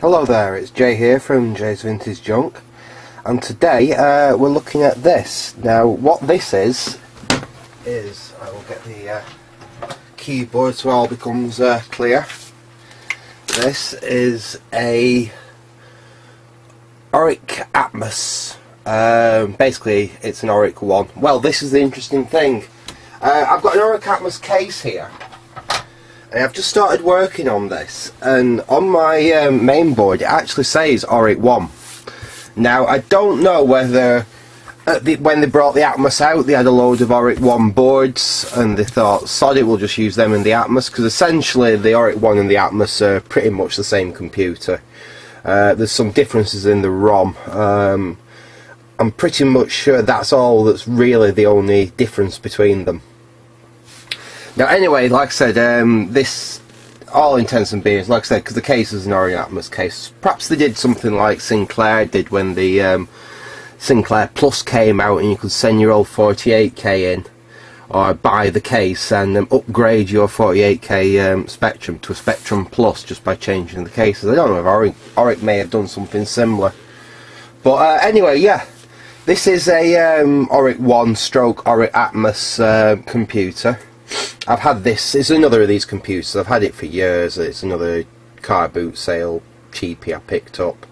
Hello there, it's Jay here from Jay's Vintage Junk and today uh, we're looking at this. Now what this is, is, I will get the uh, keyboard so it all becomes uh, clear. This is a Oric Atmos. Um, basically it's an Oric 1. Well this is the interesting thing. Uh, I've got an Oric Atmos case here I've just started working on this and on my um, main board it actually says Oric 1 now I don't know whether the, when they brought the Atmos out they had a load of Oric 1 boards and they thought sod it we'll just use them in the Atmos because essentially the Oric 1 and the Atmos are pretty much the same computer. Uh, there's some differences in the ROM. Um, I'm pretty much sure that's all that's really the only difference between them now, anyway, like I said, um, this, all intents and beers, like I said, because the case is an Oric Atmos case, perhaps they did something like Sinclair did when the um, Sinclair Plus came out and you could send your old 48k in or buy the case and um, upgrade your 48k um, Spectrum to a Spectrum Plus just by changing the cases. I don't know if Oric, Oric may have done something similar. But uh, anyway, yeah, this is a um, Oric 1 stroke Oric Atmos uh, computer. I've had this, it's another of these computers, I've had it for years, it's another car boot sale cheapie I picked up.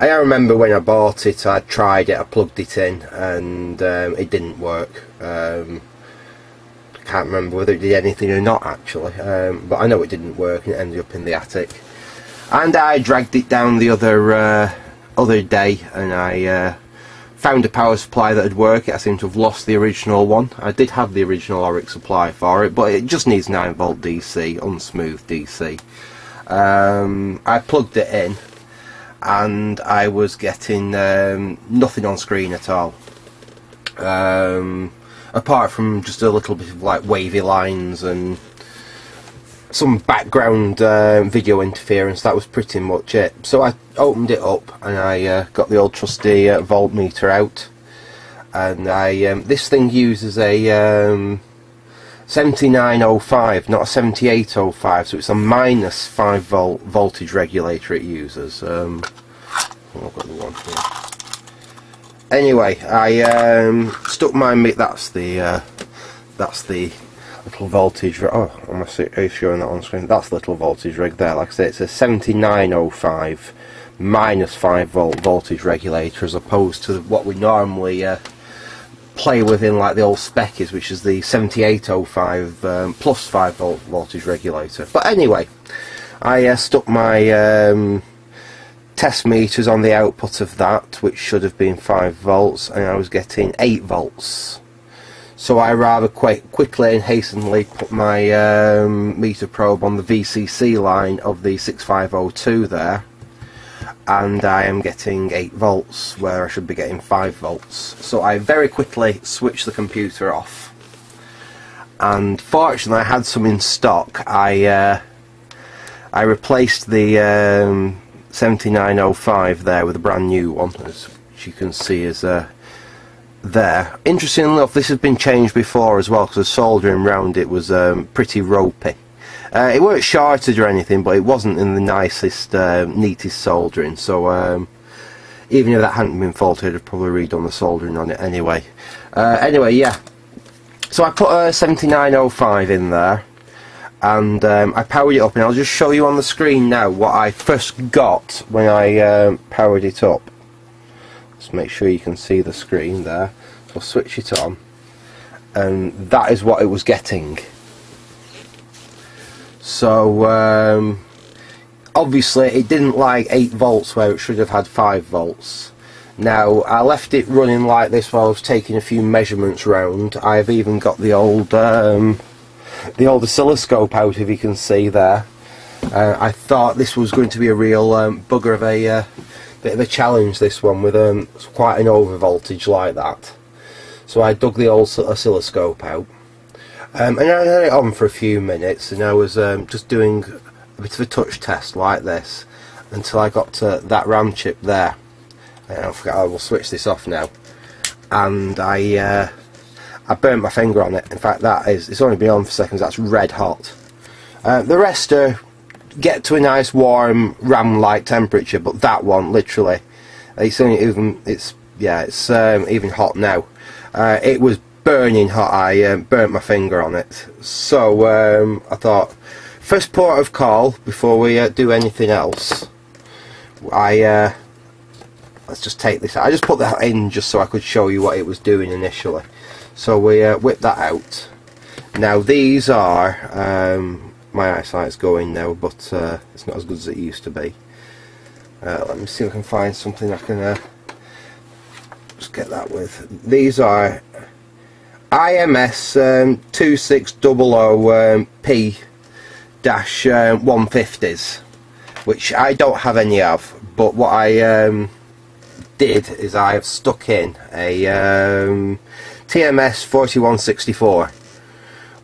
I remember when I bought it, I tried it, I plugged it in and um, it didn't work. Um, I can't remember whether it did anything or not actually, um, but I know it didn't work and it ended up in the attic. And I dragged it down the other uh, other day and I uh, found a power supply that would work. I seem to have lost the original one. I did have the original Oric supply for it, but it just needs 9 volt DC, unsmooth DC. Um, I plugged it in and I was getting um, nothing on screen at all. Um, apart from just a little bit of like wavy lines and some background uh, video interference. That was pretty much it. So I opened it up and I uh, got the old trusty uh, voltmeter out, and I um, this thing uses a um, 7905, not a 7805. So it's a minus five volt voltage regulator. It uses. Um, anyway, I um, stuck my that's the uh, that's the little voltage oh I'm showing that on screen? That's little voltage rig there. Like I say it's a 7905 minus 5 volt voltage regulator as opposed to what we normally uh, play within like the old spec is which is the 7805 um, plus 5 volt voltage regulator. But anyway I uh, stuck my um, test meters on the output of that which should have been 5 volts and I was getting 8 volts so I rather quite quickly and hastily put my um, meter probe on the VCC line of the 6502 there and I am getting 8 volts where I should be getting 5 volts. So I very quickly switched the computer off and fortunately I had some in stock. I uh, I replaced the um, 7905 there with a brand new one as you can see is a there. Interestingly enough, this has been changed before as well because the soldering around it was um, pretty ropey. Uh, it weren't shorted or anything, but it wasn't in the nicest, uh, neatest soldering. So um, even if that hadn't been faulted, I'd probably redone the soldering on it anyway. Uh, anyway, yeah. So I put a 7905 in there, and um, I powered it up, and I'll just show you on the screen now what I first got when I um, powered it up. Let's make sure you can see the screen there. So I'll switch it on and that is what it was getting. So um, obviously it didn't like 8 volts where it should have had 5 volts. Now I left it running like this while I was taking a few measurements round. I've even got the old um, the old oscilloscope out if you can see there. Uh, I thought this was going to be a real um, bugger of a uh, bit of a challenge this one with um, quite an over voltage like that. So I dug the old oscilloscope out um, and I had it on for a few minutes and I was um, just doing a bit of a touch test like this until I got to that RAM chip there. And I forget I will switch this off now. And I uh, I burnt my finger on it. In fact that is it's only been on for seconds that's red hot. Uh, the rest are get to a nice warm RAM like temperature but that one literally it's even it's yeah it's um, even hot now. Uh, it was burning hot I um, burnt my finger on it. So um, I thought first port of call before we uh, do anything else I uh, let's just take this out. I just put that in just so I could show you what it was doing initially. So we uh, whip that out. Now these are um, my eyesight's going now but uh, it's not as good as it used to be. Uh, let me see if I can find something I can uh, just get that with. These are IMS um, 2600 um, dash 150s um, which I don't have any of but what I um, did is I have stuck in a TMS 4164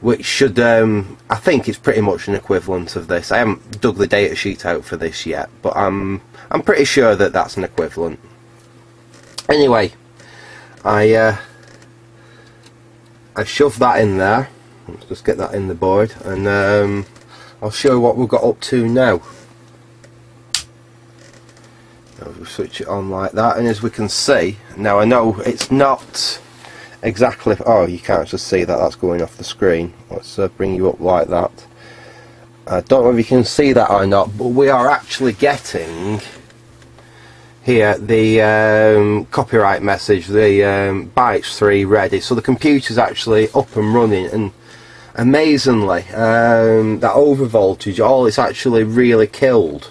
which should um, I think it's pretty much an equivalent of this. I haven't dug the data datasheet out for this yet but I'm I'm pretty sure that that's an equivalent. Anyway I uh, I shoved that in there. Let's just get that in the board and um, I'll show what we've got up to now. I'll switch it on like that and as we can see now I know it's not exactly. Oh you can't just see that that's going off the screen. Let's uh, bring you up like that. I don't know if you can see that or not but we are actually getting here the um, copyright message the um, bytes 3 ready. So the computer's actually up and running and amazingly um, that over voltage all it's actually really killed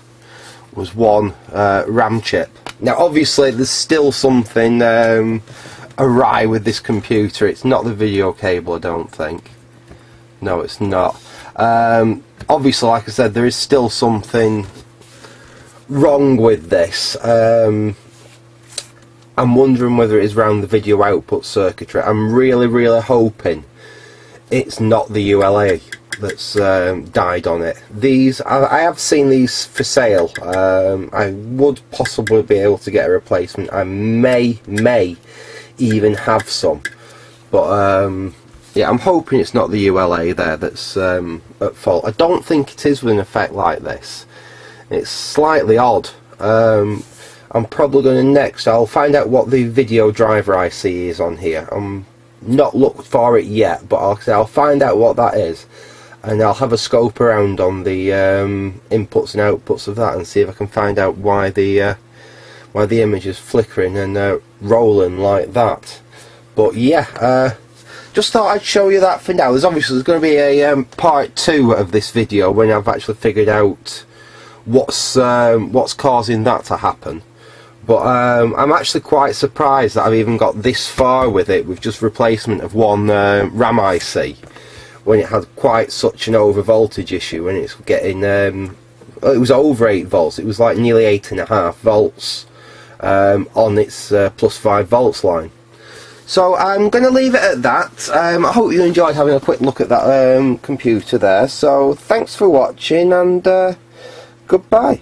was one uh, RAM chip. Now obviously there's still something um, awry with this computer. It's not the video cable, I don't think. No, it's not. Um, obviously, like I said, there is still something wrong with this. Um, I'm wondering whether it is around the video output circuitry. I'm really, really hoping it's not the ULA that's um, died on it. These, I, I, have seen these for sale. Um, I would possibly be able to get a replacement. I may, may even have some. But um, yeah, I'm hoping it's not the ULA there that's um, at fault. I don't think it is with an effect like this. It's slightly odd. Um, I'm probably going to next, I'll find out what the video driver IC is on here. I'm not looked for it yet, but I'll, I'll find out what that is. And I'll have a scope around on the um, inputs and outputs of that and see if I can find out why the uh, why the image is flickering and uh, rolling like that. But yeah uh, just thought I'd show you that for now. There's obviously there's going to be a um, part two of this video when I've actually figured out what's um, what's causing that to happen. But um, I'm actually quite surprised that I've even got this far with it with just replacement of one uh, RAM IC when it had quite such an over voltage issue and it's getting um, it was over 8 volts. It was like nearly 8.5 volts um, on its uh, plus 5 volts line. So I'm going to leave it at that. Um, I hope you enjoyed having a quick look at that um, computer there. So thanks for watching and uh, goodbye.